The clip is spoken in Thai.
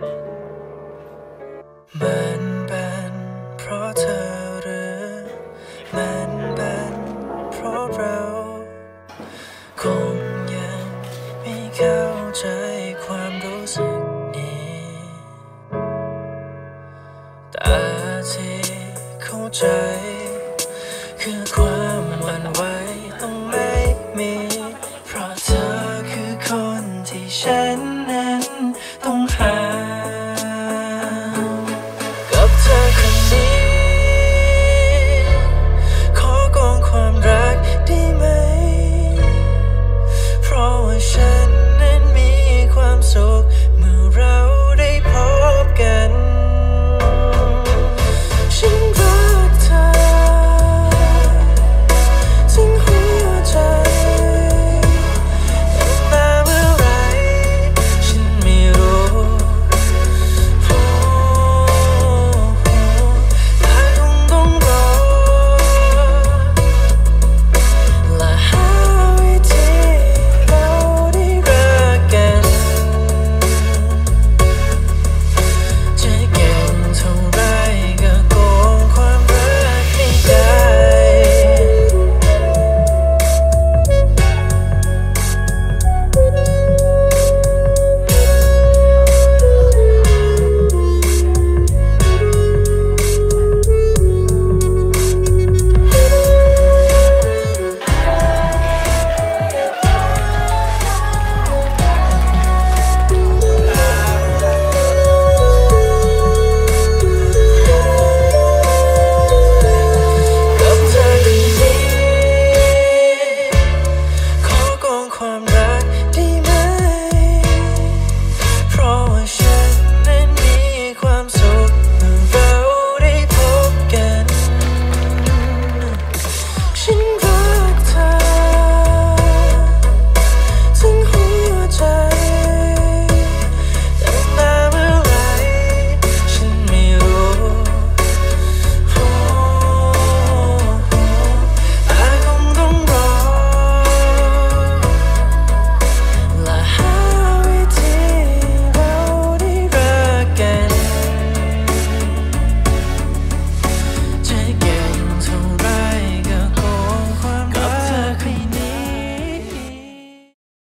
มันเป็นเพราะเธอหรือ มันเป็นเพราะเรา คงยังไม่เข้าใจความรู้สึกนี้แต่ที่เข้าใจ คือความหวั่นไหวต้องไม่มี เพราะเธอคือคนที่ฉันนั้นต้องหา